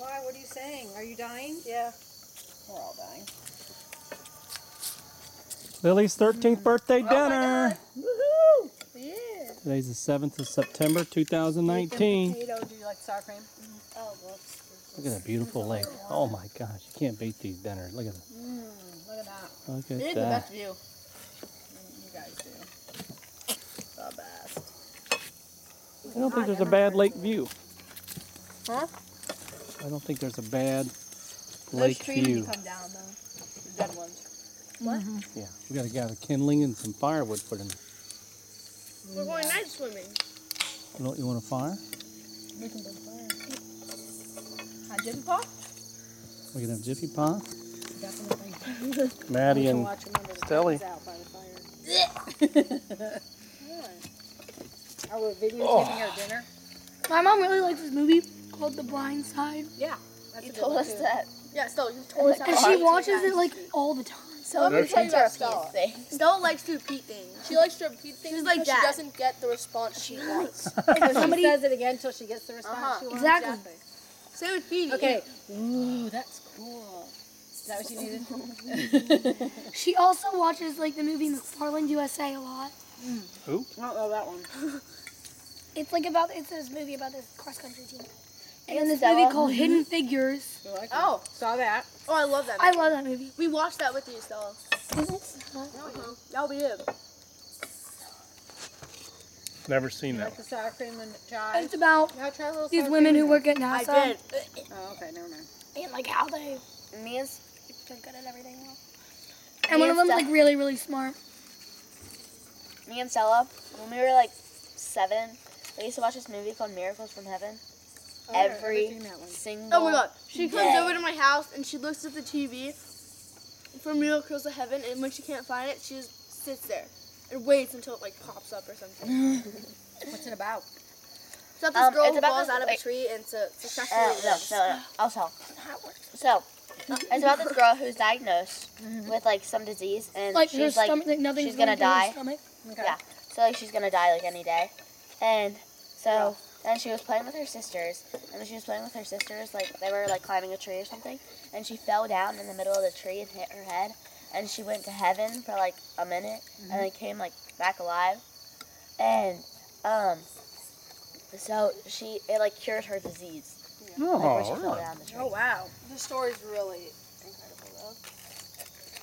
Why? What are you saying? Are you dying? Yeah. We're all dying. Lily's 13th birthday oh dinner. Woohoo! Yeah. Today's the 7th of September 2019. Potato. Do you like sour cream? Oh, well. Look at that beautiful lake. Oh my gosh, you can't beat these dinners. Look at that. Mmm. Look at that. Look It at is the best view. Mm, you guys do. The best. I don't think there's a bad lake view. Huh? I don't think there's a bad Those lake trees view. need to come down, though. The dead ones. What? Mm-hmm. Yeah, we gotta gather kindling and some firewood for them. We're going night swimming. You know, you want a fire? We can build a fire. Hi, Jiffy Pop? We can have Jiffy Pop. Definitely. Maddie and watch remember Stelly. dogs out by the fire. Are we videotaping Oh. our oh. dinner? My mom really likes this movie called The Blind Side, Yeah. That's You told us too. that. Yeah, Stella, you told us that. and she watches it like all the time. So let me tell you about Stella. Stella likes to repeat things. She likes to repeat things She's like that. she doesn't get the response she wants. If somebody, She says it again until she gets the response Uh-huh. she wants. Exactly. Same with Phoebe. Okay. Ooh, that's cool. Is that what you needed? she also watches like the movie McFarland USA a lot. Who? I don't know that one. It's like about it's this movie about this cross country team. And And then this Stella. movie called Hidden Figures. Like? Oh. Saw that. Oh, I love that. Movie. I love that movie. We watched that with you, Stella. Uh-huh. Yeah, we did. Never seen You that like the sour cream and chives? It's about Yeah, try a these women who in work at NASA. I did. Oh, okay, never mind. and like how they Me and they're good at everything. And one of them's like really really smart. me and Stella, when we were like seven, we used to watch this movie called Miracles from Heaven. Oh, I've never Every seen single. Oh my god. She comes day. over to my house and she looks at the TV for Miracles of Heaven and when she can't find it, she just sits there and waits until it like pops up or something. What's it about? It's about this Um, girl it's who about falls this- out of a tree and so Uh, successfully no, lives. no, no. I'll tell. So, it's about this girl who's diagnosed with like some disease, and Like she's like, stomach, like nothing's she's gonna going through die. Okay. Yeah. so like she's gonna die like any day, and so then she was playing with her sisters, and when she was playing with her sisters, like they were like climbing a tree or something, and she fell down in the middle of the tree and hit her head, and she went to heaven for like a minute, and then came like back alive, and um, so she it like cured her disease. Oh, Like when fell really? down the tree. Oh, wow. The story's really incredible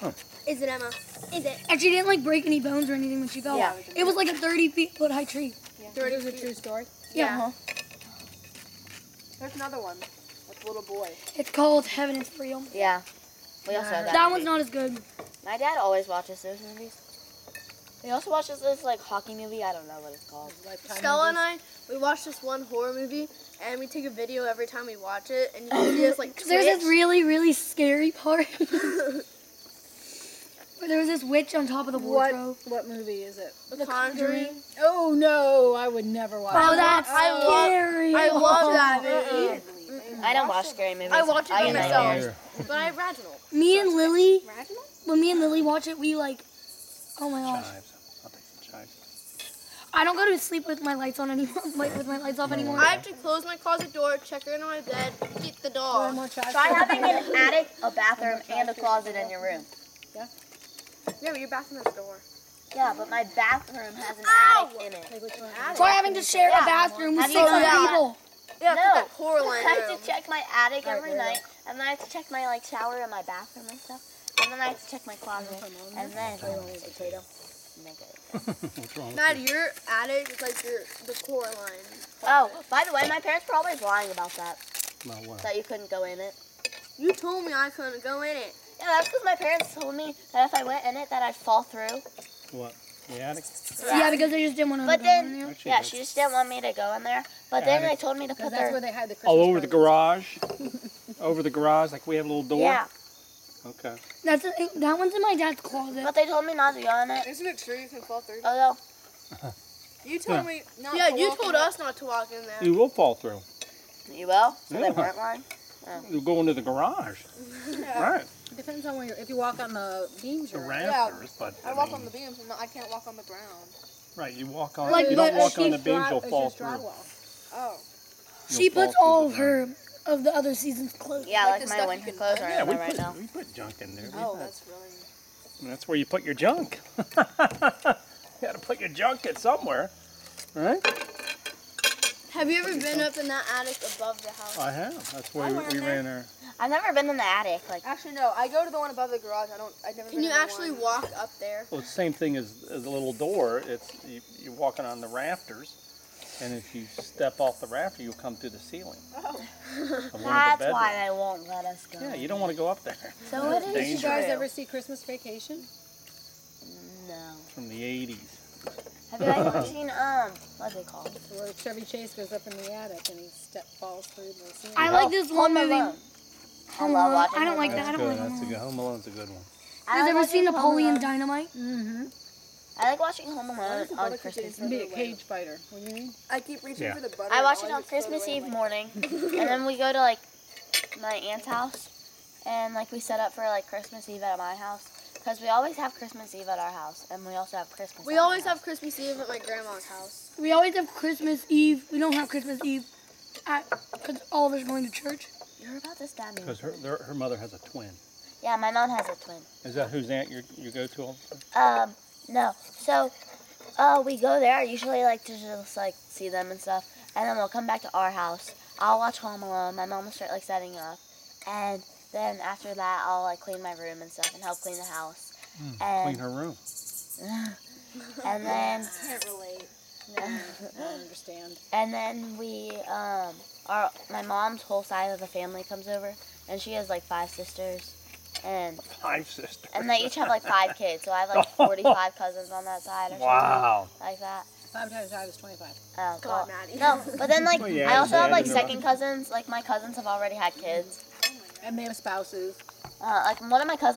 though. Huh. Is it Emma? Is it? And she didn't like break any bones or anything when she fell. Yeah. It was like a 30 feet foot high tree. Yeah. It was a true story. Yeah. There's another one with a little boy. It's called Heaven is Real. Yeah. We also have that. That movie. one's not as good. My dad always watches those movies. He also watches this like hockey movie. I don't know what it's called. Lifetime Stella and. I, we watch this one horror movie and we take a video every time we watch it and you can see us like Because there's this really, really scary part. Where there was this witch on top of the What, wardrobe. what movie is it? The Conjuring. Oh, no. I would never watch Oh, it. that's I love- scary. I love that movie. I don't watch scary movies. I watch it by myself. scared. But I have Reginald. Me and Lily, Reginald? when me and Lily watch it, we like, oh my gosh. Chives. I'll take some chives. I don't go to sleep with my lights on anymore, like with my lights off anymore. I have to close my closet door, check her into my bed, keep the dog. More chives? Try having an attic, a bathroom, and a closet in your room. Yeah, but your bathroom has a door. Yeah, but my bathroom has an Ow! attic in it. Like which one? Try having to share Yeah. a bathroom with Have you six done other that? people. Yeah, No. put that Coraline I have room. to check my attic Alright, every there we night, and then I have to check my like shower and my bathroom and stuff, and then I have to check my closet, and then you want a potato? make. What's wrong with Matt, your attic is like your the Coraline. Oh, by the way, my parents were always lying about that. About what? That you couldn't go in it. You told me I couldn't go in it. Yeah, that's because my parents told me that if I went in it, that I'd fall through. What? The attic? Yeah, because they just didn't want to But go then- in Yeah, that's- she just didn't want me to go in there. But then Attic. they told me to put that's where their they hide the oh, Christmas All over the garage? over the garage, like we have a little door? yeah. Okay. That's that one's in my dad's closet. But they told me not to go in it. Isn't it true you can fall through? Although You told me not to. Yeah, you told us not to walk in there. You will fall through. you will, so they weren't lying. You go into the garage. Right. Depends on where you're, if you walk on the beams, The you're right. rafters, but I I walk mean, on the beams, and I can't walk on the ground. right. You walk on. Like, you don't walk she on the beams, Dri- you'll it's fall just through. drywall. Oh. she You'll fall puts through all the of her of the other season's clothes. Yeah, Like like, the my stuff you winter can clothes buy. are Yeah, in we there right put, now. we put junk in there. We Oh, had- that's really. That's where you put your junk. you got to put your junk at somewhere, right? Have you ever been up in that attic above the house? I have. That's where I we, went we in there. ran our. I've never been in the attic. Like, Actually, no. I go to the one above the garage. I don't. I never. Can been you in the actually one- walk up there? Well, it's the same thing as, as a little door. It's you, you're walking on the rafters, and if you step off the rafter, you'll come through the ceiling. Oh. of the that's why they won't let us go. Yeah, you don't want to go up there. So it It's Did you dangerous. guys ever see Christmas Vacation? No. From the 80s. Have you guys ever seen um what's it called? Where Chevy Chase goes up in the attic and he step falls through the ceiling? I like this one Home movie. Alone. I Home love Alone. watching I don't Home like Alone. that. I That's don't good. like That's a Home good. Home Alone's a good one. I You guys like ever watching seen Home Napoleon Alone. Dynamite? Mm-hmm. I like watching Home Alone does the on butter Christmas cookies Eve. Be a cage fighter. What do you mean? I keep reaching Yeah. for the butter. I watch it on Christmas. Eve morning, and then we go to like my aunt's house, and like we set up for like Christmas Eve at my house, because we always have Christmas Eve at our house, and we also have Christmas. We always have Christmas Eve at my grandma's house. We always have Christmas Eve. We don't have Christmas Eve because all of us are going to church. You're about to stab me. Because her, their, her mother has a twin. Yeah, my mom has a twin. Is that whose aunt you you go to all the time? Um, no. So, uh, we go there usually like to just like see them and stuff, and then we'll come back to our house. I'll watch Home Alone. My mom will start like setting up, and then after that, I'll like clean my room and stuff and help clean the house. Clean And her room. and then Can't relate. I don't understand. and then we um our my mom's whole side of the family comes over, and she has like five sisters, and Five sisters. and they each have like five kids. So I have like forty five cousins on that side or something Wow. like that. Five times five is 25. Oh, Come on, well, Maddie. No, but then like Well, yeah, I also have like you're second cousins. Like my cousins have already had kids. And they have spouses. Uh, like one of my cousins